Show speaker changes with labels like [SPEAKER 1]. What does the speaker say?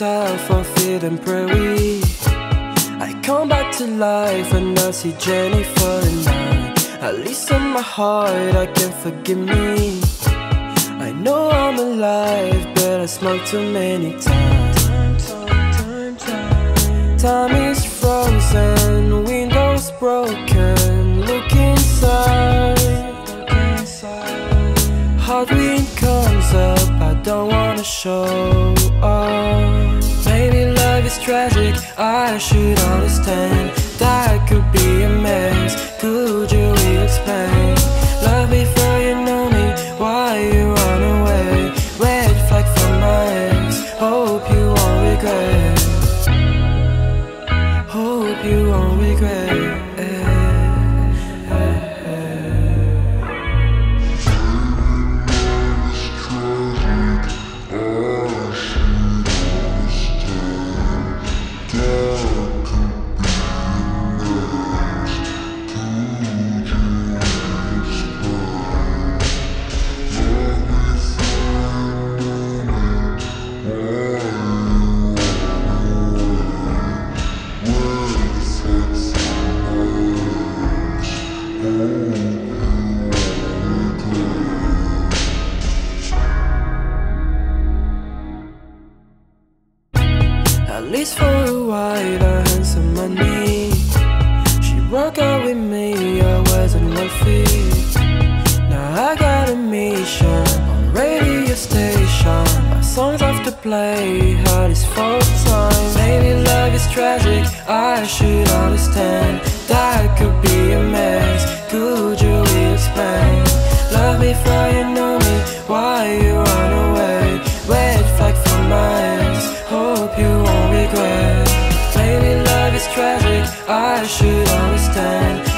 [SPEAKER 1] south on Forbidden Prairie. I come back to life and I see Jenny falling down. At least in my heart, I can forgive me. I know I'm alive, but I smoked too many times. Time is frozen, windows broken. Look inside. Hard wind comes up, I don't wanna show up. Tragic, I should understand. That could be a mess, could you explain? Love before you know me, why you run away? Red flag from my ex, hope you won't regret. Hope you won't regret. Least for a while I had some money She broke out with me, I wasn't wealthy Now I got a mission on radio station. My songs have to play, hard is full time. Maybe love is tragic, I should understand. That I should understand